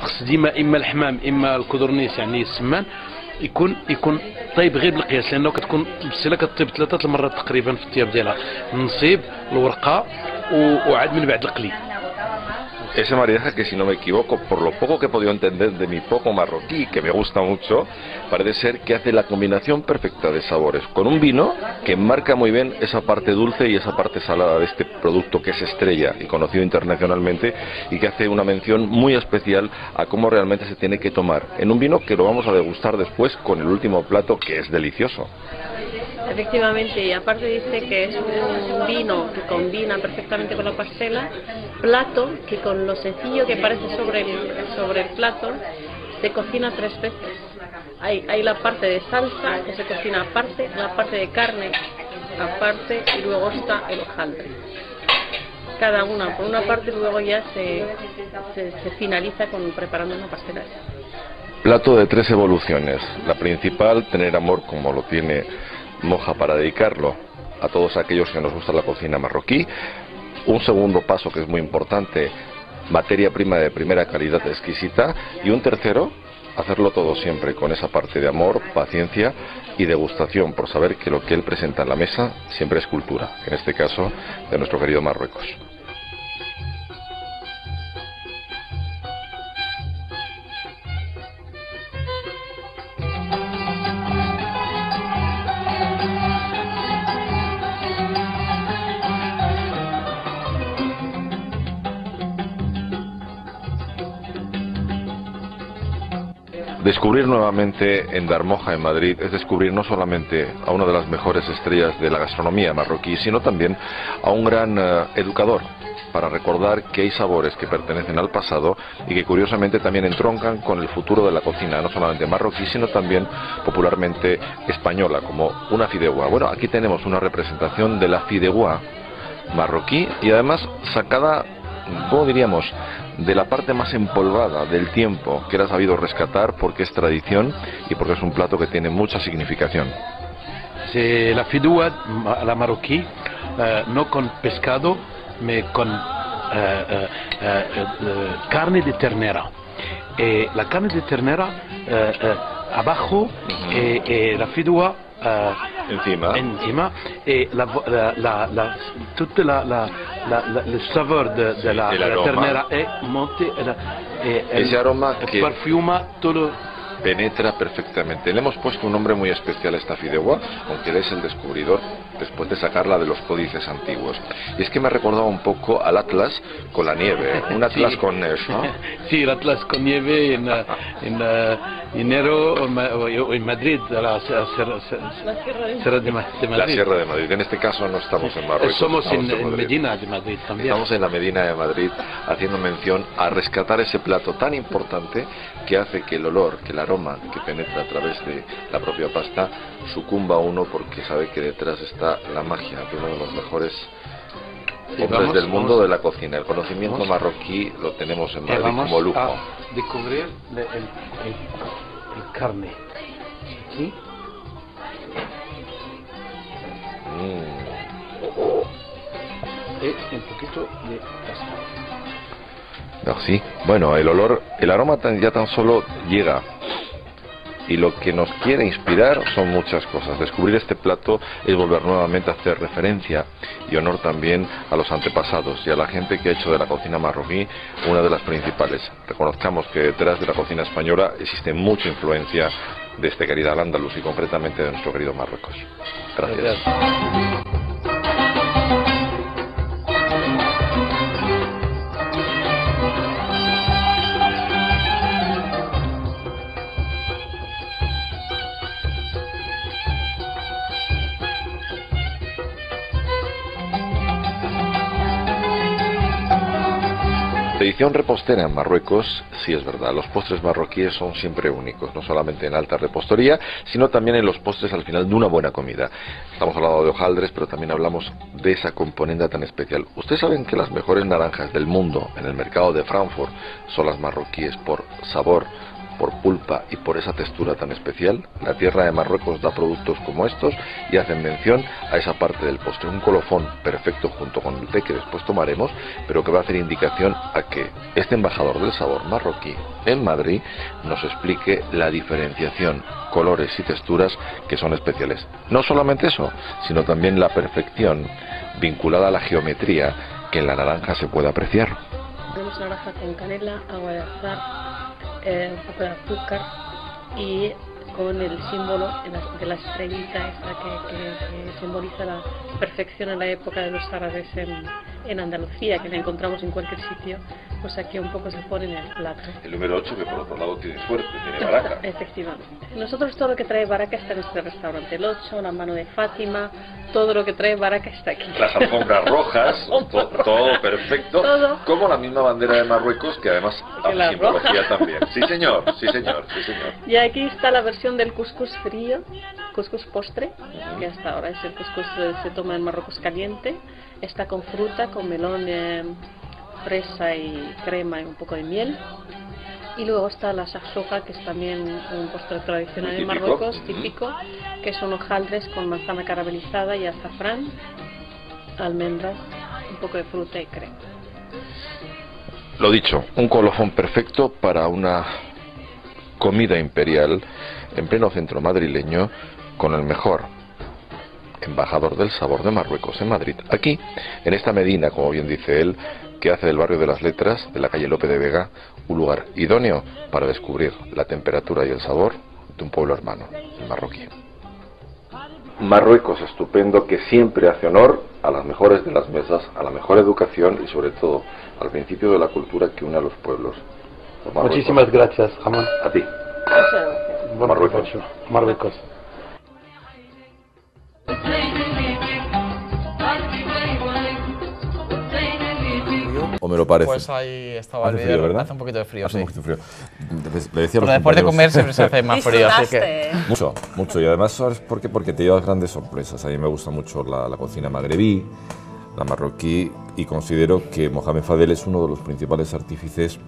خص ديما إما الحمام إما الكودرنيس يعني السمان يكون يكون طيب غير بالقياس لأنه كتكون البسيله كطيب ثلاثة المرات تقريبا في الطياب ديالها. النصيب الورقة وعاد من بعد القلي. Ese maridaje que si no me equivoco, por lo poco que he podido entender de mi poco marroquí, que me gusta mucho, parece ser que hace la combinación perfecta de sabores, con un vino que marca muy bien esa parte dulce y esa parte salada de este producto que es estrella y conocido internacionalmente y que hace una mención muy especial a cómo realmente se tiene que tomar en un vino que lo vamos a degustar después con el último plato que es delicioso. Efectivamente, y aparte dice que es un vino que combina perfectamente con la pastela, plato que con lo sencillo que parece sobre el, sobre el plato se cocina tres veces. Hay, hay la parte de salsa que se cocina aparte, la parte de carne aparte y luego está el hojaldre. Cada una por una parte y luego ya se, se, finaliza con preparando una pastela. Plato de tres evoluciones. La principal, tener amor como lo tiene Moja para dedicarlo a todos aquellos que nos gusta la cocina marroquí. Un segundo paso que es muy importante, materia prima de primera calidad exquisita. Y un tercero, hacerlo todo siempre con esa parte de amor, paciencia y degustación por saber que lo que él presenta en la mesa siempre es cultura, en este caso de nuestro querido Marruecos. Descubrir nuevamente en Darmoja, en Madrid, es descubrir no solamente a una de las mejores estrellas de la gastronomía marroquí, sino también a un gran eh, educador para recordar que hay sabores que pertenecen al pasado y que curiosamente también entroncan con el futuro de la cocina, no solamente marroquí, sino también popularmente española, como una fideuá. Bueno, aquí tenemos una representación de la fideuá marroquí y además sacada, ¿cómo diríamos?, de la parte más empolvada del tiempo que era sabido rescatar porque es tradición y porque es un plato que tiene mucha significación. La fidoua à la maroquí, euh, no con pescado, mais con euh, euh, carne de ternera. Eh, la carne de ternera eh, eh, abajo eh, eh, la fidoua eh, Encima. encima et la, la, la, la, toute la, la, la, la- le saveur de, ternera la- et Ese aroma que- parfuma tout le, penetra perfectamente. Le hemos puesto un nombre muy especial a esta fideuá, aunque él es el descubridor después de sacarla de los códices antiguos. Y es que me ha recordado un poco al Atlas con la nieve, un Atlas Sí. con neige, ¿no? Sí, el Atlas con nieve en, eh, en eh, enero o ma- o- o en Madrid, a la Sierra, La Sierra de Sierra de, Ma- de La Madrid. Sierra de Madrid. En este caso no estamos en Marruecos. Somos en, en Madrid. Medina de Madrid también. Estamos en la Medina de Madrid haciendo mención a rescatar ese plato tan importante que hace que el olor, que el aroma que penetra a través de la propia pasta sucumba a uno porque sabe que detrás está la magia de uno de los mejores Sí, hombres vamos- del mundo vamos- de la cocina. El conocimiento vamos- marroquí lo tenemos en Eh, Madrid como lujo. a descubrir el, el- el carne. ¿Sí? Mm. Y un poquito de pasta. Merci. Bueno, el olor, el aroma tan- ya tan solo llega. Y lo que nos quiere inspirar son muchas cosas. Descubrir este plato es volver nuevamente a hacer referencia y honor también a los antepasados y a la gente que ha hecho de la cocina marroquí una de las principales. Reconozcamos que detrás de la cocina española existe mucha influencia de este querido Al-Ándalus y concretamente de nuestro querido Marruecos. Gracias. Edición repostera en Marruecos, sí es verdad, los postres marroquíes son siempre únicos, no solamente en alta repostería, sino también en los postres al final de una buena comida. Estamos hablando de hojaldres, pero también hablamos de esa componente tan especial. Ustedes saben que las mejores naranjas del mundo en el mercado de Frankfurt son las marroquíes por sabor, por pulpa y por esa textura tan especial. La tierra de Marruecos da productos como estos y hacen mención a esa parte del postre. Un colofón perfecto junto con el té que después tomaremos, pero que va a hacer indicación a que este embajador del sabor marroquí en Madrid nos explique la diferenciación, colores y texturas que son especiales. No solamente eso, sino también la perfección vinculada a la geometría que en la naranja se puede apreciar. Tenemos naranja con canela, agua de azar, eh, un poco de azúcar y con el símbolo de la estrellita esta que, que, simboliza la perfección en la época de los árabes en, en Andalucía, que la encontramos en cualquier sitio, pues aquí un poco se pone en el plato. El número 8 que por otro lado tiene suerte, tiene baraca. Efectivamente. Nosotros todo lo que trae baraca está en este restaurante. El 8, la mano de Fátima, todo lo que trae baraca está aquí. Las alfombras rojas, todo perfecto. Todo. Como la misma bandera de Marruecos, que además hace simbología también. Sí señor, sí señor, sí señor. Y aquí está la versión del couscous frío, couscous postre, que hasta ahora es el que se toma en Marruecos caliente. Está con fruta, con melón, eh, fresa y crema y un poco de miel. Y luego está la saxoja, que es también un postre tradicional de Marruecos, típico, que son hojaldres con manzana caramelizada y azafrán, almendras, un poco de fruta y crema. Lo dicho, un colofón perfecto para una comida imperial en pleno centro madrileño con el mejor embajador del sabor de Marruecos en Madrid. Aquí, en esta Medina, como bien dice él, que hace del barrio de las Letras, de la calle Lope de Vega, un lugar idóneo para descubrir la temperatura y el sabor de un pueblo hermano, el marroquí. Marruecos estupendo que siempre hace honor a las mejores de las mesas, a la mejor educación y sobre todo al principio de la cultura que une a los pueblos. Muchísimas gracias, Jamón. A ti. Marruecos. Marruecos. ¿O me lo parece? Pues ahí estaba Hace el frío. ¿verdad? Hace un poquito de frío, Hace sí. un poquito de frío. Le decía a los Pero después de comer siempre se hace más frío, así que... Mucho, mucho. Y además, ¿sabes por qué? Porque te llevas grandes sorpresas. A mí me gusta mucho la, la cocina magrebí, la marroquí, y considero que Mohamed Fadel es uno de los principales artífices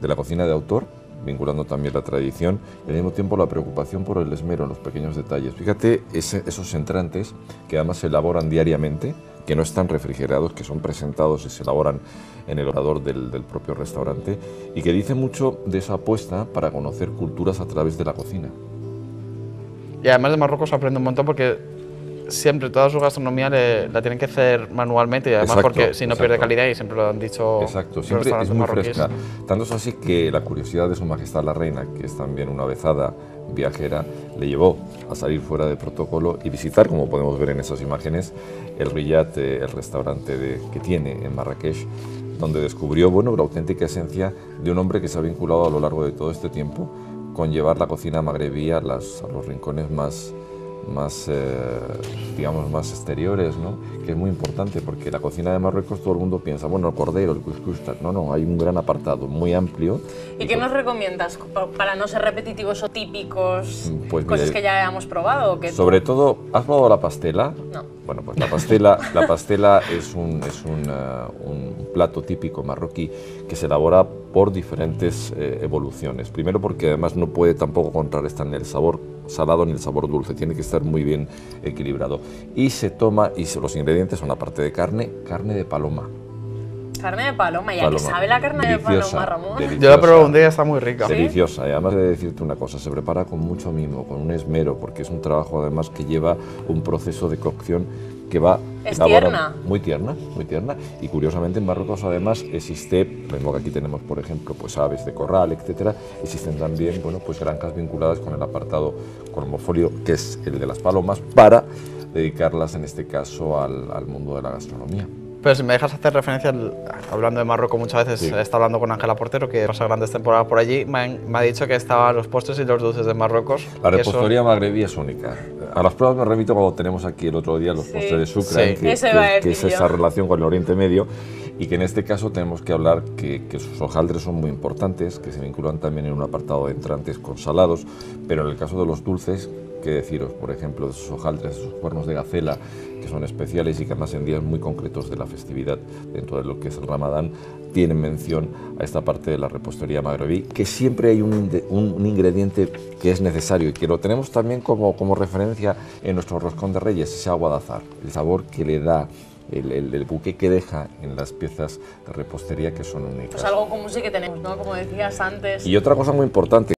de la cocina de autor, vinculando también la tradición y al mismo tiempo la preocupación por el esmero en los pequeños detalles. Fíjate ese- esos entrantes que además se elaboran diariamente, que no están refrigerados, que son presentados y se elaboran en el orador del, propio restaurante y que dice mucho de esa apuesta para conocer culturas a través de la cocina. Y además de Marruecos aprende un montón porque siempre toda su gastronomía le- la tienen que hacer manualmente y además Exacto, porque si no pierde calidad y siempre lo han dicho Exacto, siempre es muy marroquíes. fresca. Tanto es así que la curiosidad de Su Majestad la Reina, que es también una avezada viajera, le llevó a salir fuera de protocolo y visitar, como podemos ver en esas imágenes, el Riyad, eh, el restaurante de- que tiene en Marrakech, donde descubrió bueno, la auténtica esencia de un hombre que se ha vinculado a lo largo de todo este tiempo con llevar la cocina magrebí a, las- a los rincones más, más eh, digamos, más exteriores, ¿no? que es muy importante porque la cocina de Marruecos todo el mundo piensa, bueno, el cordero, el couscous, tal. no, no, hay un gran apartado muy amplio. ¿Y qué nos recomiendas pa- para no ser repetitivos o típicos? Pues cosas mira, que ya hemos probado. que Sobre todo, ¿has probado la pastela? No. Bueno, pues la pastela, la pastela es, un, es un, eh, un plato típico marroquí que se elabora por diferentes eh, evoluciones. Primero porque además no puede tampoco contrarrestar el sabor salado ni el sabor dulce, tiene que estar muy bien equilibrado. Y se toma, y los ingredientes son aparte de carne, carne de paloma. Carne de paloma. ¿Y a qué Paloma. sabe la carne Deliciosa, de paloma, Ramón? deliciosa. Yo la probé un día y está muy rica. Deliciosa. Y además de decirte una cosa, se prepara con mucho mimo, con un esmero, porque es un trabajo además que lleva un proceso de cocción que va Es elabora- tierna. muy tierna, muy tierna. Y curiosamente en Marruecos además existe, mismo que aquí tenemos por ejemplo, pues aves de corral, etcétera, existen también, bueno, pues granjas vinculadas con el apartado cormofolio, que es el de las palomas, para dedicarlas en este caso al, al mundo de la gastronomía. Pero si me dejas hacer referencia, al- hablando de Marruecos muchas veces, Sí. he estado hablando con Ángela Portero, que pasa grandes temporadas por allí, me, han- me ha dicho que estaban los postres y los dulces de Marruecos. La repostería magrebí es única. A las pruebas me remito cuando tenemos aquí el otro día los Sí. postres de Sucre, Sí. que, es esa relación con el Oriente Medio y que en este caso tenemos que hablar que, que sus hojaldres son muy importantes, que se vinculan también en un apartado de entrantes con salados, pero en el caso de los dulces, qué deciros, por ejemplo, de sus hojaldres, de sus cuernos de gacela, que son especiales y que además en días muy concretos de la festividad, dentro de lo que es el Ramadán, tienen mención a esta parte de la repostería magrebí, que siempre hay un, inde- un- un ingrediente que es necesario y que lo tenemos también como, como referencia en nuestro roscón de reyes, ese agua de azar, el sabor que le da, el, el- el buque que deja en las piezas de repostería que son únicas. Pues algo común sí que tenemos, ¿no? Como decías antes. Y otra cosa muy importante,